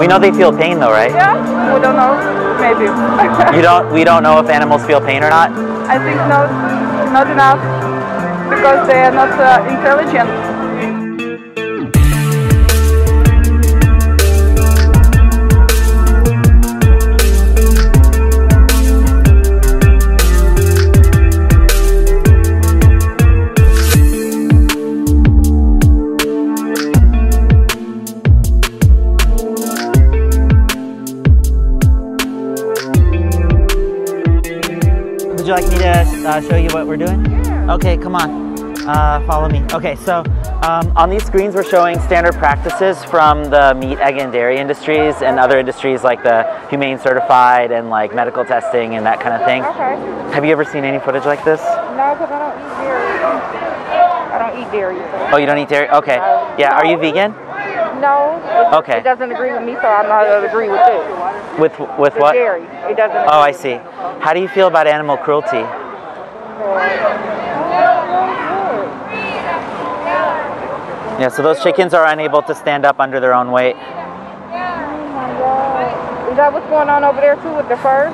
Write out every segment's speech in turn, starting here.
We know they feel pain though, right? Yeah, we don't know. Maybe. You don't. We don't know if animals feel pain or not. I think not, not enough because they are not uh, intelligent. You like me to uh, show you what we're doing? Yeah. Okay, come on. Uh, follow me. Okay, so um, on these screens we're showing standard practices from the meat, egg, and dairy industries and other industries like the humane certified and like medical testing and that kind of thing. Okay. Have you ever seen any footage like this? No, because I don't eat dairy. I don't eat dairy. Oh, you don't eat dairy? Okay. Yeah, are you vegan? No. It, Okay. It doesn't agree with me, so I'm not going to agree with it. With with The what? dairy. It doesn't. Oh, I see. How do you feel about animal cruelty? Yeah, so those chickens are unable to stand up under their own weight. Oh my God. Is that what's going on over there too with the fur?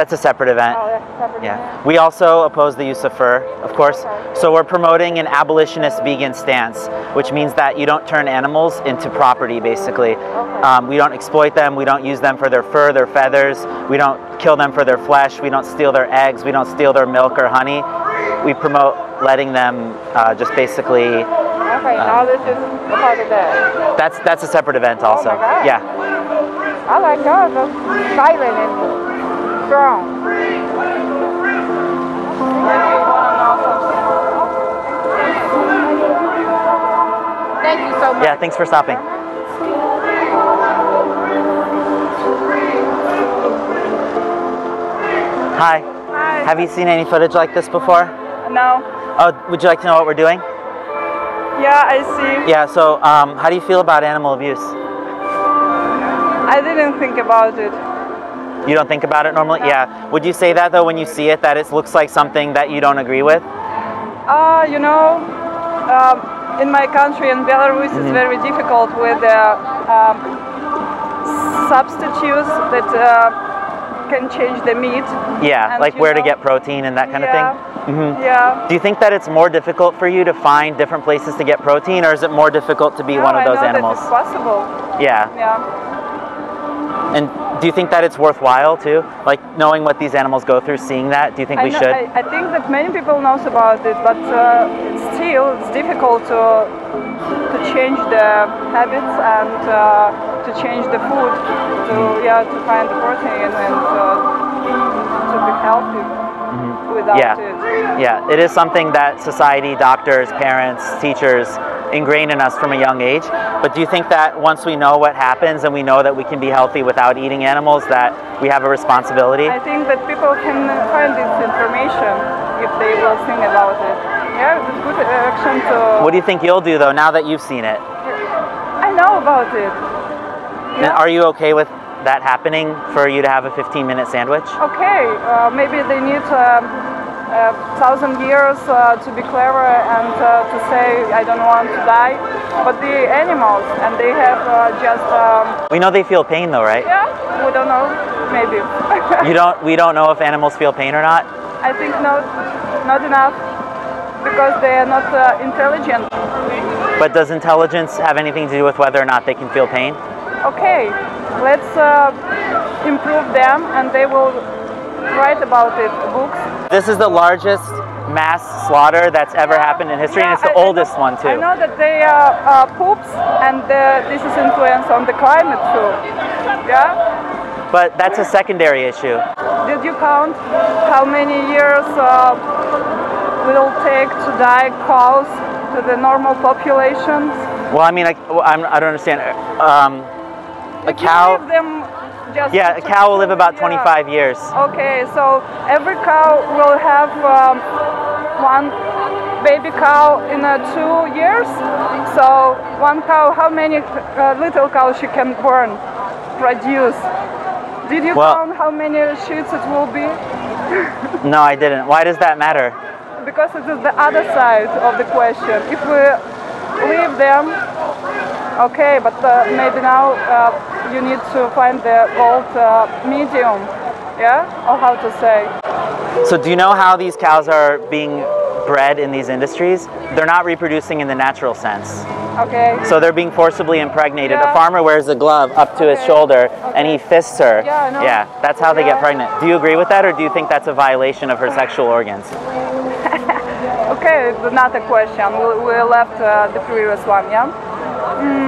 That's a separate event. Oh, that's separate. Yeah. We also oppose the use of fur, of course. Okay. So we're promoting an abolitionist vegan stance, which means that you don't turn animals into property, basically. Okay. Um, we don't exploit them. We don't use them for their fur, their feathers. We don't kill them for their flesh. We don't steal their eggs. We don't steal their milk or honey. We promote letting them uh, just basically. Okay, all this is a part of that. That's that's a separate event also. Oh. Yeah. I like y'all though. Silent and strong. Thank you so much. Yeah. Thanks for stopping. Hi. Hi. Have you seen any footage like this before? No. Oh, would you like to know what we're doing? Yeah, I see. Yeah, so um, how do you feel about animal abuse? I didn't think about it. You don't think about it normally? Yeah. Would you say that though when you see it, that it looks like something that you don't agree with? Uh, you know, um, in my country, in Belarus, Mm-hmm. it's very difficult with uh, um, substitutes that uh, can change the meat. Yeah, And like where to get protein and that kind Yeah. of thing? Mm-hmm. Yeah. Do you think that it's more difficult for you to find different places to get protein, or is it more difficult to be No, one of I those know animals? That it's possible. Yeah. Yeah. And do you think that it's worthwhile too? Like knowing what these animals go through, seeing that? Do you think I, we know- should? I, I think that many people knows about it, but uh, still it's difficult to to change the habits and uh, to change the food to yeah to find the protein and uh, to be healthy without Mm-hmm. Yeah. it. Yeah, it is something that society, doctors, parents, teachers ingrain in us from a young age. But do you think that once we know what happens and we know that we can be healthy without eating animals, that we have a responsibility? I think that people can find this information if they will think about it. Yeah, it's a good action to. What do you think you'll do though now that you've seen it? I know about it. And are you okay with that happening for you to have a 15 minute sandwich? Okay, uh, maybe they need um, a thousand years uh, to be clever and uh, to say I don't want to die. But the animals, and they have uh, just um, We know they feel pain though, right? yeah, we don't know, maybe. You don't we don't know if animals feel pain or not? I think not, not enough because they are not uh, intelligent. But does intelligence have anything to do with whether or not they can feel pain? Okay, let's uh, improve them, and they will write about it books. This is the largest mass slaughter that's ever happened in history, and it's the I- oldest know- one I know that they are uh, poops, and uh, this is influence on the climate too. Yeah. But that's a secondary issue. Did you count how many years uh, will take to die cows to the normal populations? Well, I mean, I, I'm, I don't understand. Um, a cow, just yeah, a cow will live about 25 years. Okay, so every cow will have um, one baby cow in uh, two years. So one cow, how many uh, little cows she can born, produce? Did you Well- count how many sheets it will be? No, I didn't. Why does that matter? Because it is the other side of the question. If we leave them Okay, but uh, maybe now uh, you need to find the gold uh, medium, yeah, or how to say? So do you know how these cows are being bred in these industries? They're not reproducing in the natural sense. Okay. So they're being forcibly impregnated. A farmer wears a glove up to his Okay. shoulder and he fists her. Yeah, I know. Yeah, that's how they get pregnant. Do you agree with that or do you think that's a violation of her sexual organs? Okay, it's not a question. We, we left uh, the previous one, yeah.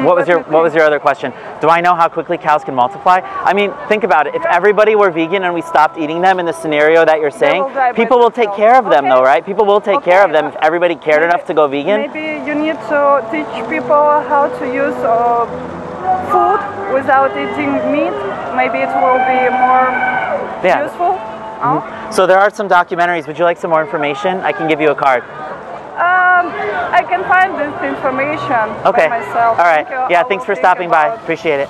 What was your what was your other question? Do I know how quickly cows can multiply? I mean, think about it. If everybody were vegan and we stopped eating them in the scenario that you're saying, people will take care of them though, right? People will take care of them if everybody cared enough to go vegan. Maybe you need to teach people how to use uh, food without eating meat. Maybe it will be more Yeah. useful. Oh? So there are some documentaries. Would you like some more information? I can give you a card. I can find this information Okay. myself. All right. Thank. Yeah, thanks for stopping by. Appreciate it.